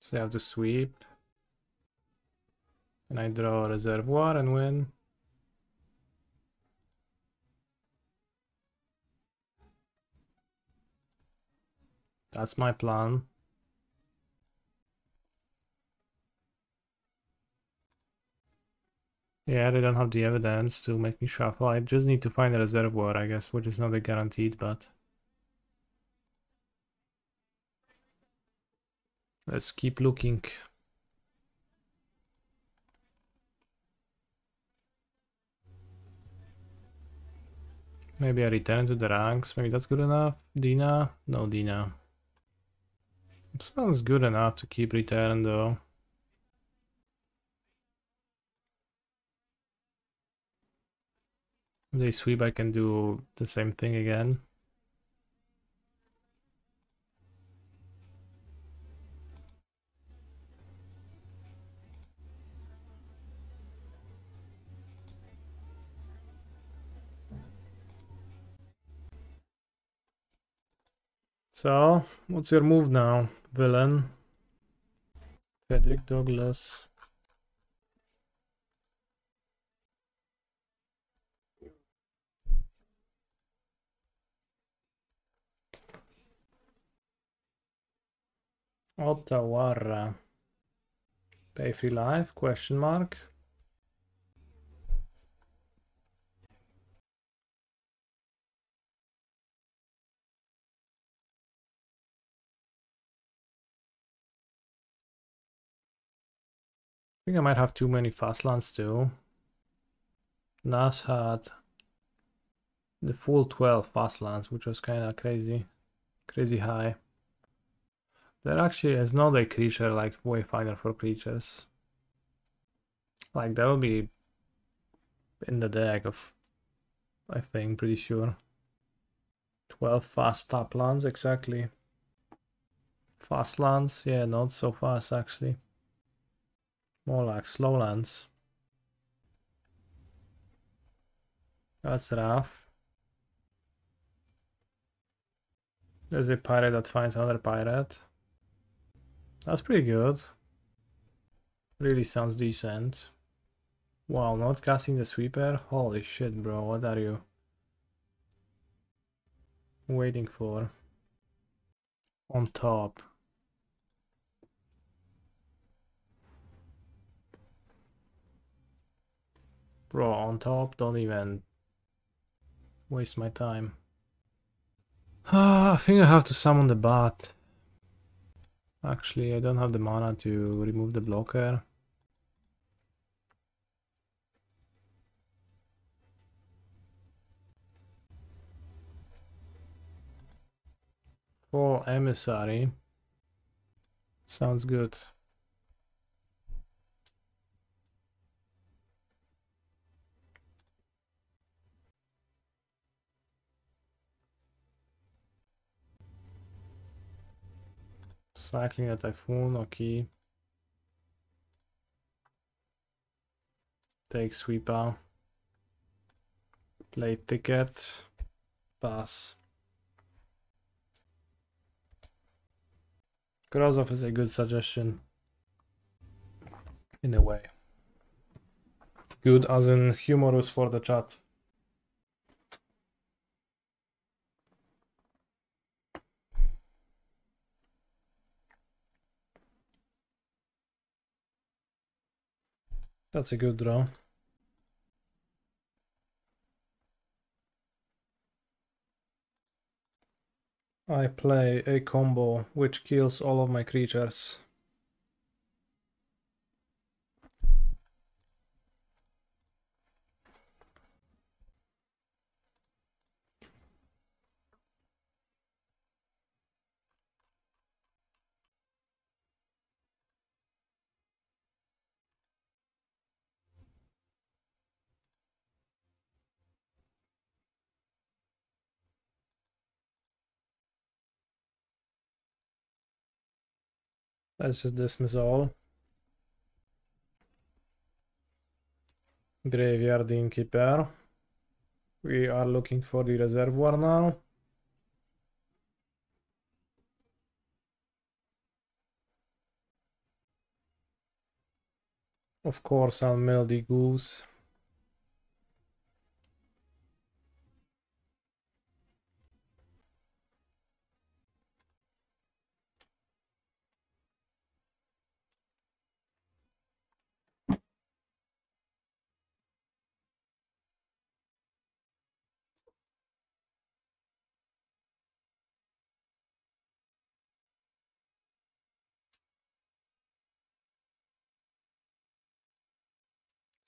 So I have to sweep. And I draw a reservoir and win. That's my plan. Yeah, they don't have the evidence to make me shuffle. I just need to find a reservoir, I guess, which is not a guaranteed, but... Let's keep looking. Maybe I return to the ranks. Maybe that's good enough. Dina? No, Dina. Sounds good enough to keep return though. If they sweep, I can do the same thing again. So, what's your move now, villain? Frederick Douglass. Ottawa. Eh, Pay free life? Question mark. I think I might have too many fast lands too. Nas had the full 12 fast lands, which was kind of crazy, crazy high. There actually is not a creature like Wayfinder for creatures. Like that would be in the deck of, I think, pretty sure. 12 fast tap lands, exactly. Fast lands, yeah, not so fast actually. More like slow lands. That's rough. There's a pirate that finds another pirate. That's pretty good. Really sounds decent. Wow, not casting the sweeper? Holy shit, bro, what are you waiting for? On top. Bro, on top, don't even waste my time. Ah, I think I have to summon the bat. Actually, I don't have the mana to remove the blocker. For emissary. Sounds good. Cycling a Typhoon, okay. Take sweeper. Play Thicket. Pass. Grozov is a good suggestion. In a way. Good as in humorous for the chat. That's a good draw. I play a combo which kills all of my creatures. Let's just dismiss all. Graveyard Innkeeper. We are looking for the reservoir now. Of course, I'll mill the goose.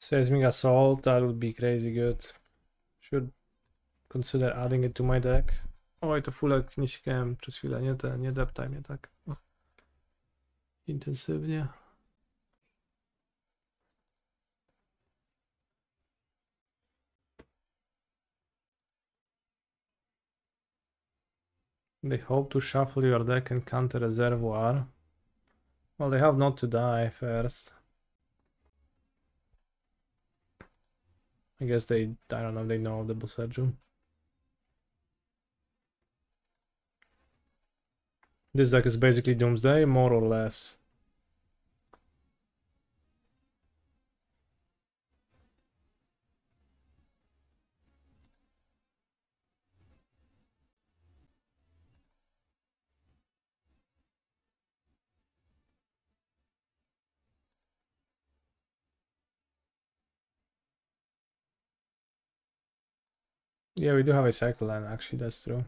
Seismic Assault, that would be crazy good. Should consider adding it to my deck. Oh, Oj, to fulek nie sikałem przez chwilę, nie te, nie deptaj mnie tak. O. Oh. Intensywnie. They hope to shuffle your deck and counter reservoir. Well, they have not to die first. I guess they, I don't know, they know the Boseiju. This deck is basically Doomsday, more or less. Yeah, we do have a cycle line, actually, that's true.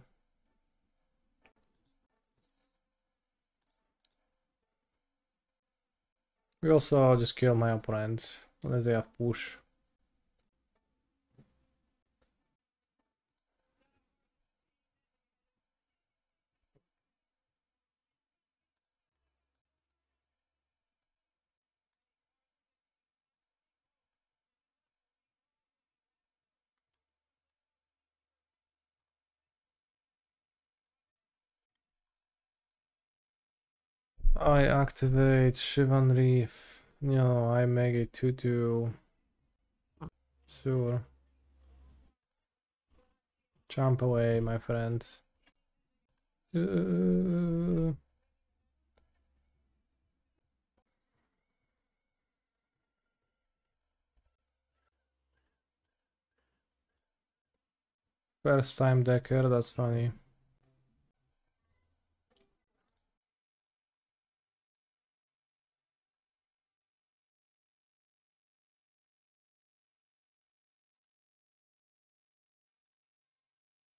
We also just kill my opponent, unless they have push. I activate Shivan Reef. No, I make it 2 2. Sure. Jump away, my friend. Uh, First time decker, that's funny.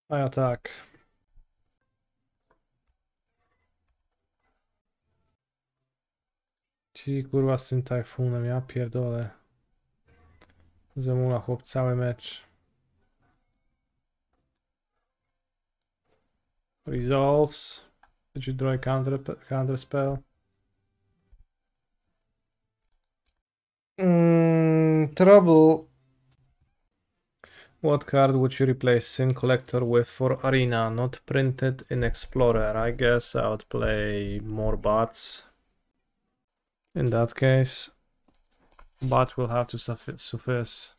I attack. Ci kurwa z tym tajfunem, ja pierdolę. Zemula chłop cały mecz. Resolves. Did you draw a counter, counter spell? Mm, trouble. What card would you replace Sin Collector with for Arena, not printed in Explorer? I guess I would play more bots. In that case, bot will have to suffice.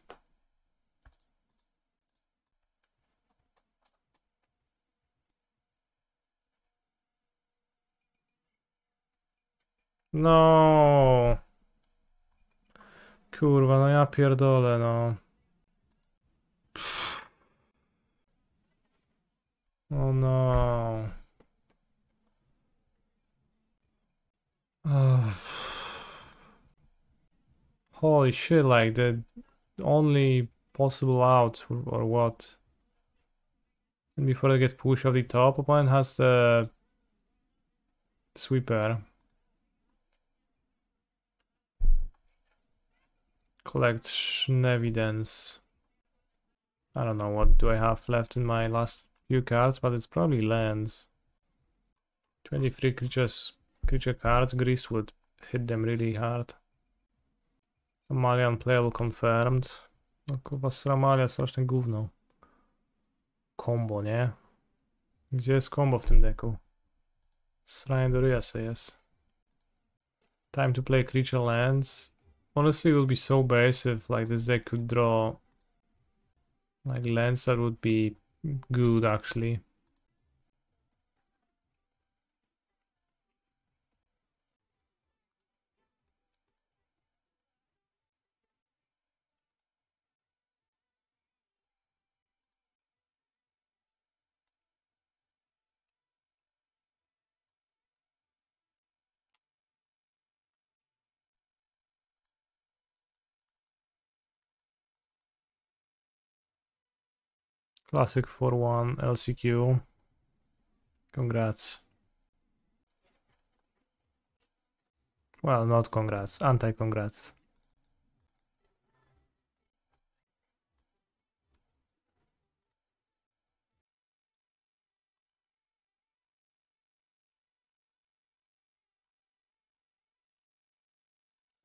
No. Kurwa, no ja pierdolę, no. Oh no. Holy shit, like the only possible out or, or what? And before I get pushed off the top, opponent has the sweeper. Collect evidence. I don't know what do I have left in my last few cards, but it's probably lands. 23 creatures, creature cards, Grease would hit them really hard. Amalia unplayable confirmed. No kurwa, Sramalia, straszne gówno. Combo, nie? Gdzie jest combo w tym deku? Sranie do ryja se jest. Time to play creature lands. Honestly, it would be so base if like this deck could draw like lands that would be good actually. Classic 4-1 LCQ. Congrats. Well, not congrats, anti-congrats.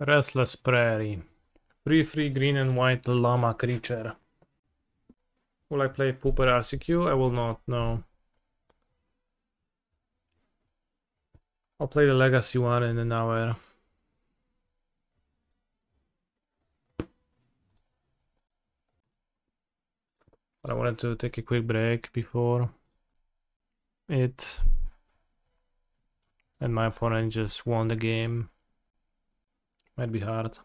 Restless Prairie. Free, free, green and white llama creature. Will I play Pauper RCQ? I will not, no. I'll play the Legacy one in an hour. But I wanted to take a quick break before it. And my opponent just won the game. Might be hard.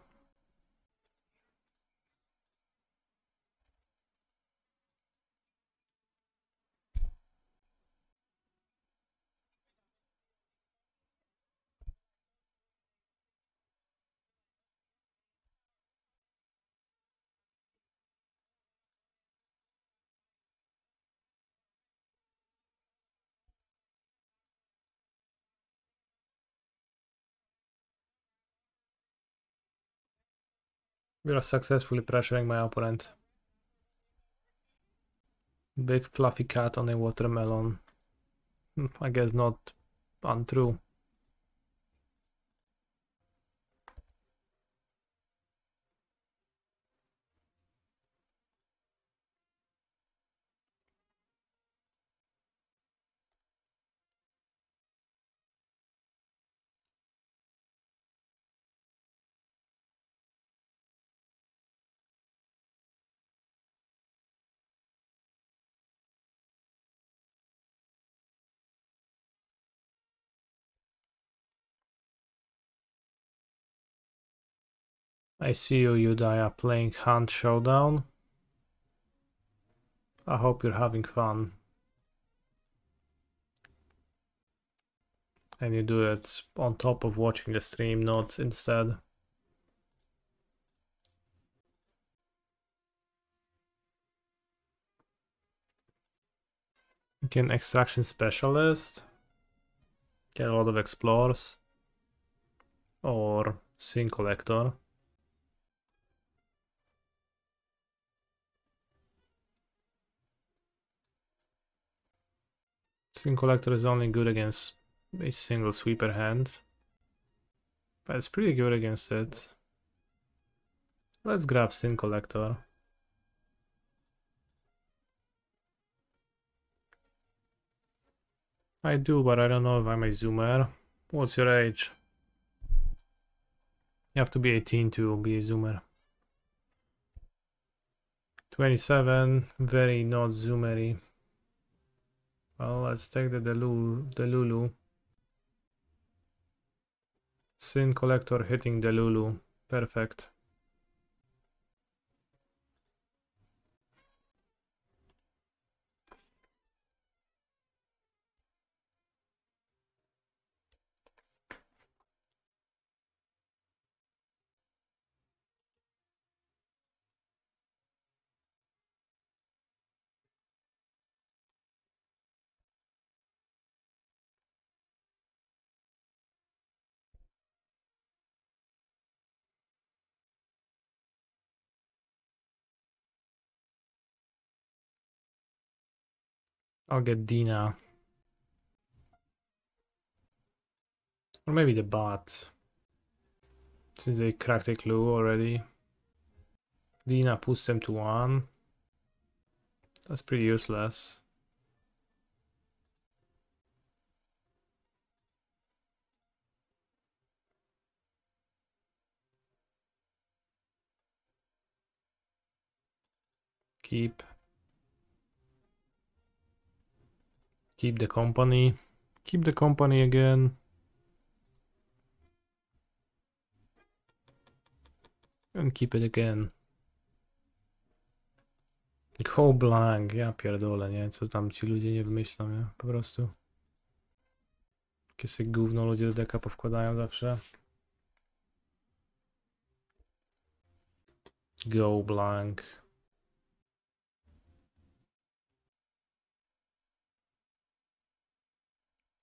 We are successfully pressuring my opponent. Big fluffy cat on a watermelon. Hmm, I guess not untrue. I see you, Udaya, playing Hunt Showdown. I hope you're having fun. And you do it on top of watching the stream, not instead. Can extraction specialist, get a lot of explores, or sin collector. Sin Collector is only good against a single sweeper hand. But it's pretty good against it. Let's grab Sin Collector. I do, but I don't know if I'm a zoomer. What's your age? You have to be 18 to be a zoomer. 27, very not zoomery. Well, let's take the Delulu. Delulu. Sin Collector hitting Delulu. Perfect. I'll get Dina. Or maybe the bot. Since they cracked a clue already. Dina puts them to one. That's pretty useless. Keep. Keep the company. Keep the company again. And keep it again. Go blank, ja pierdolę, nie? Co tam ci ludzie nie wymyślą, nie? Po prostu. Jakie sobie gówno ludzie do deka powkładają zawsze. Go blank.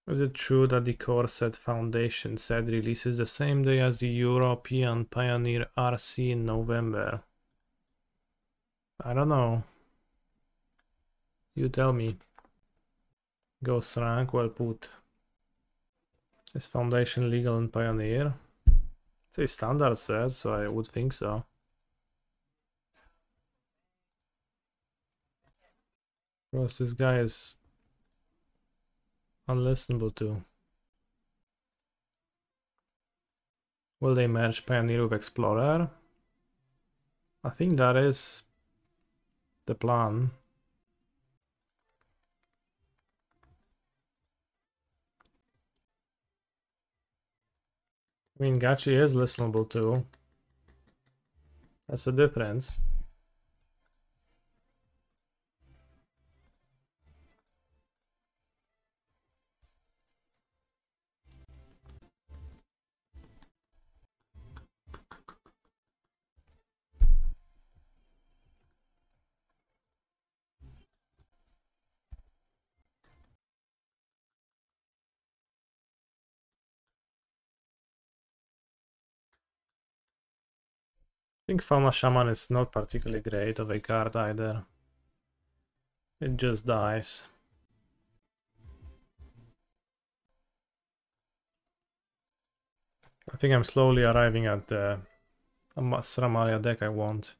Is it true that the Core Set Foundation said releases the same day as the European Pioneer RC in November? I don't know. You tell me. Ghost rank, well put. Is Foundation legal in Pioneer? It's a standard set, so I would think so. Gross, this guy is unlistenable to. Will they merge Pioneer with Explorer? I think that is the plan. I mean, Gachi is listenable too. That's the difference. Think Fauna Shaman is not particularly great of a card either. It just dies. I think I'm slowly arriving at the Sramalia deck I want.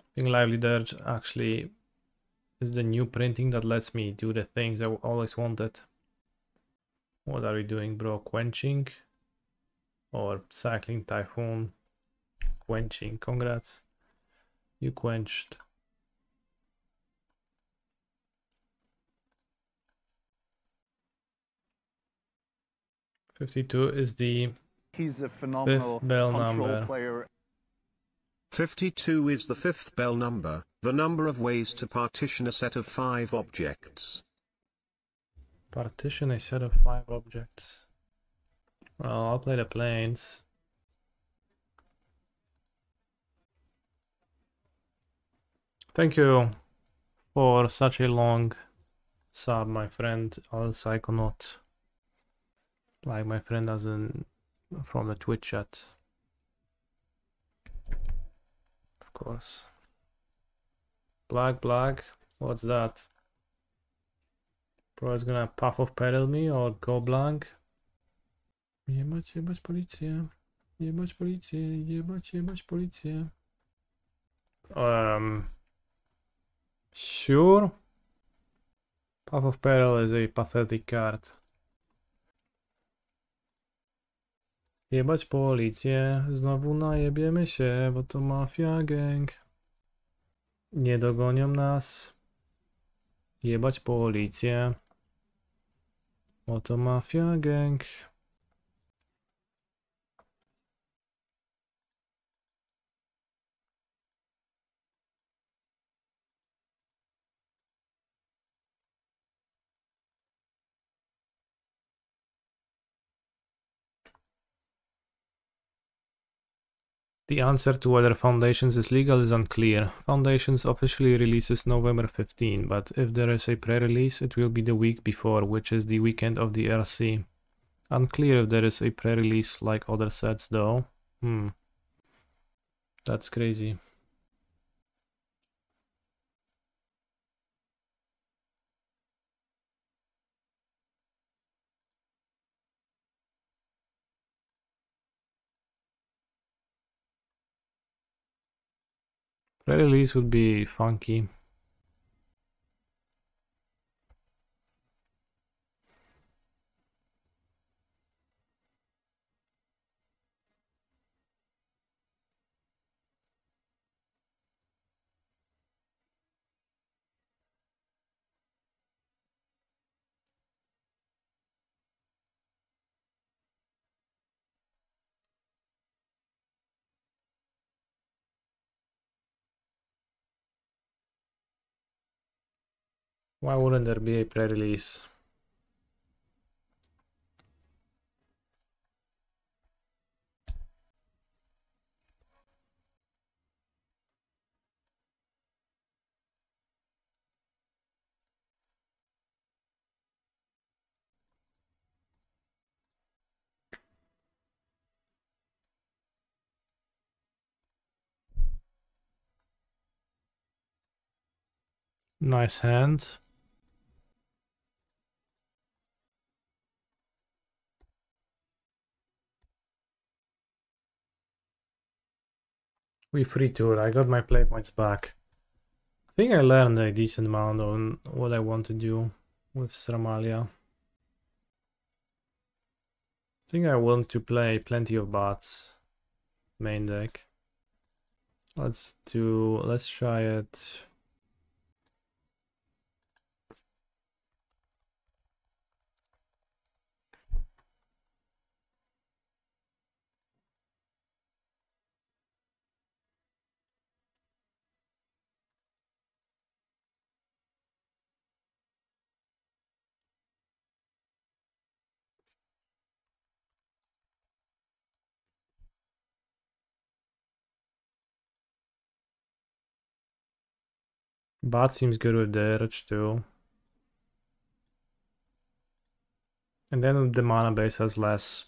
I think Lively Dirge actually is the new printing that lets me do the things I always wanted. What are we doing bro? Quenching? Or Cycling Typhoon? Quenching. Congrats. You quenched. Fifty-two is the He's a phenomenal bell control number. player. 52 is the fifth bell number, the number of ways to partition a set of five objects. partition a set of five objects. Well, I'll play the Plains. Thank you for such a long sub, my friend Al Psychonaut. Like my friend as in from the Twitch chat. Of course. Black, black. What's that? Bro is gonna puff off pedal me or go blank? Jebać, jebać policję. Jebać policję, jebać, jebać policję. Um, sure. Puff of Peril is a pathetic card. Jebać policję, znowu najebiemy się, bo to mafia gang. Nie dogonią nas. Jebać policję. Bo to mafia gang. The answer to whether Foundations is legal is unclear. Foundations officially releases November 15, but if there is a pre-release, it will be the week before, which is the weekend of the RC. Unclear if there is a pre-release like other sets though. Hmm. That's crazy. Pre-release would be funky. Why wouldn't there be a pre-release? Nice hand. We free tour. I got my play points back. I think I learned a decent amount on what I want to do with Sramalia. I think I want to play plenty of bots main deck. Let's do let's try it. Bot seems good with damage too. And then the mana base has less.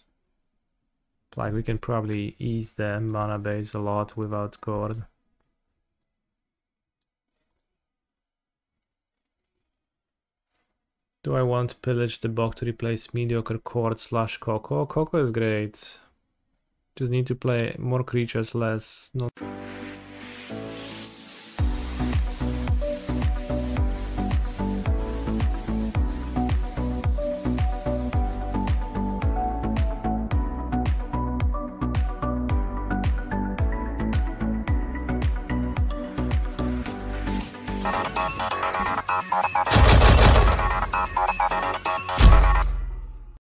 Like we can probably ease the mana base a lot without Gord. Do I want to Pillage the Bog to replace mediocre Chord slash Coco? Coco is great. Just need to play more creatures, less. Not